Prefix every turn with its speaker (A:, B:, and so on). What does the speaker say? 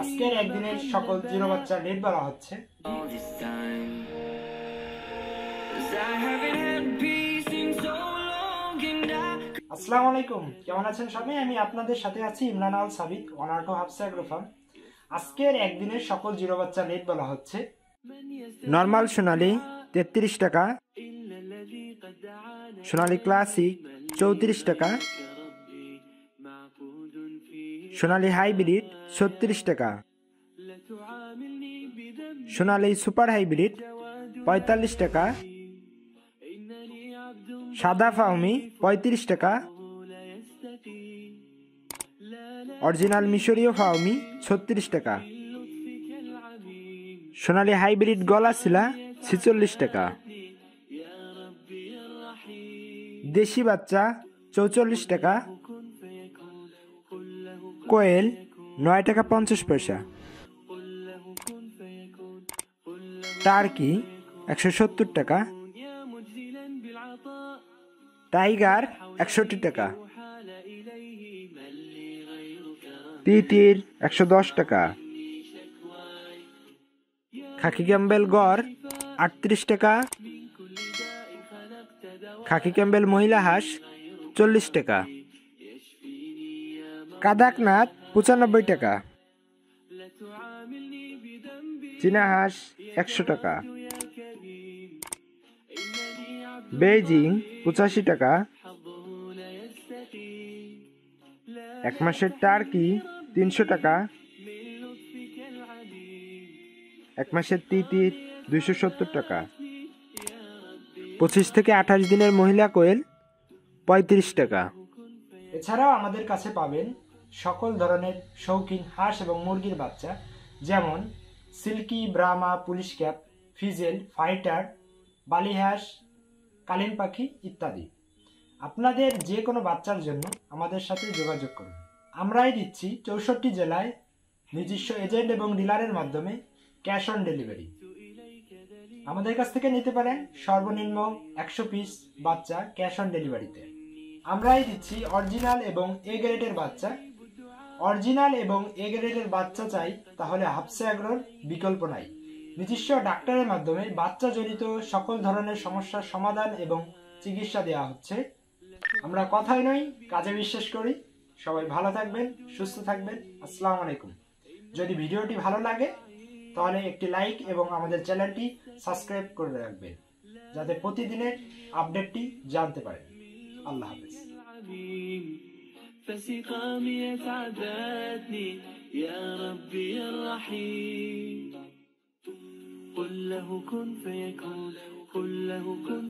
A: আজকের একদিনের সকল জিরো বাচ্চা নেট বলা হচ্ছে। আসসালামু আলাইকুম কেমন আছেন সবাই? আমি আপনাদের সাথে আছি ইমরান আল সাবিক অনার্ক হাফসা গ্রোফাম আজকের একদিনের সকল জিরো বাচ্চা নেট বলা হচ্ছে। নর্মাল সোনালি তেত্রিশ টাকা। সোনালি ক্লাসিক চৌত্রিশ টাকা। সোনালি হাইব্রিড ছত্রিশ টাকা। সোনালি সুপার হাইব্রিড পঁয়তাল্লিশ টাকা। সাদা ফাহমি পঁয়ত্রিশ টাকা। অরিজিনাল মিশরীয় ফাউমি ছত্রিশ টাকা। সোনালি হাইব্রিড গলা শিলা, ছেচল্লিশ টাকা। দেশি বাচ্চা, চৌচল্লিশ টাকা। কোয়েল, নয় টাকা পঞ্চাশ পয়সা। টার্কি, একশো সত্তর টাকা। টাইগার, একষট্টি টাকা। তিতির, একশো দশ টাকা। খাকি ক্যাম্বেল গড়, আটত্রিশ টাকা। খাকি ক্যাম্বেল মহিলা হাঁস, চল্লিশ টাকা। কাদাকনাথ, পঁচানব্বই টাকা। চীনা হাঁস একশো টাকা। বেজিং পঁচাশি টাকা। এক মাসের টার্কি, তিনশো টাকা। এক মাসের তিতি, দুইশো সত্তর টাকা। পঁচিশ থেকে আঠাশ দিনের মহিলা কোয়েল, পঁয়ত্রিশ টাকা। এছাড়াও আমাদের কাছে পাবেন সকল ধরনের শৌখিন হাঁস এবং মুরগির বাচ্চা, যেমন সিল্কি ব্রামা পুলিশ ক্যাপ, ফিজেল, ফাইটার বালি হাঁস কালিন পাখি ইত্যাদি। আপনাদের যে কোনো বাচ্চার জন্য আমাদের সাথে যোগাযোগ করুন। আমরাই দিচ্ছি চৌষট্টি জেলায় নিজস্ব এজেন্ট এবং ডিলারের মাধ্যমে ক্যাশ অন ডেলিভারি। আমাদের কাছ থেকে নিতে পারেন সর্বনিম্ন একশো পিস বাচ্চা ক্যাশ অন ডেলিভারিতে। আমরাই দিচ্ছি অরিজিনাল এবং এ গ্রেডের বাচ্চা অরিজিনাল এবং এ গ্রেডের বাচ্চা চাই, তাহলে হাফসে অ্যাগ্রোর বিকল্প নাই। নিজস্ব ডাক্তারের মাধ্যমে বাচ্চা জনিত সকল ধরনের সমস্যার সমাধান এবং চিকিৎসা দেওয়া হচ্ছে। আমরা কথাই নই, কাজে বিশ্বাস করি। সবাই ভালো থাকবেন, সুস্থ থাকবেন। আসসালামু আলাইকুম। যদি ভিডিওটি ভালো লাগে, তাহলে একটি লাইক এবং আমাদের চ্যানেলটি সাবস্ক্রাইব করে রাখবেন, যাতে প্রতিদিনের আপডেটটি জানতে পারেন। আল্লাহ হাফিজ।
B: فسقامي تعبتني يا ربي الرحيم. قل له كن فيكون. قل له كن.